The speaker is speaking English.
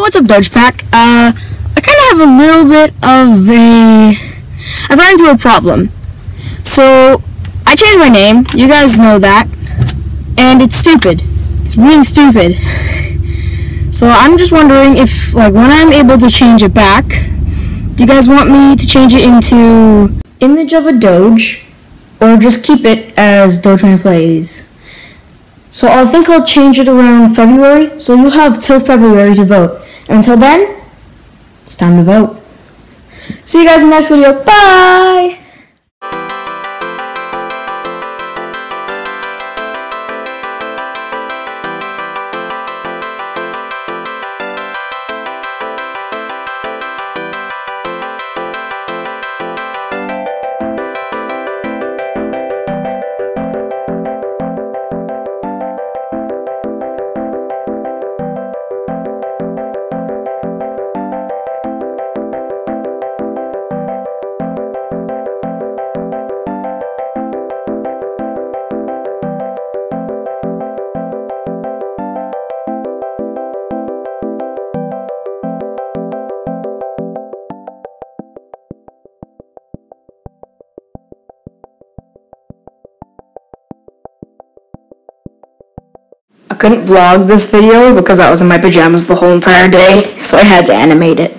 what's up, Doge Pack? Uh, I kind of have a little bit of a. I've run into a problem. So, I changed my name. You guys know that. And it's stupid. It's really stupid. So, I'm just wondering if, like, when I'm able to change it back, do you guys want me to change it into image of a Doge, or just keep it as Doge Dogeman Plays? So I think I'll change it around February, so you have till February to vote. Until then, it's time to vote. See you guys in the next video. Bye! I couldn't vlog this video because I was in my pajamas the whole entire day, so I had to animate it.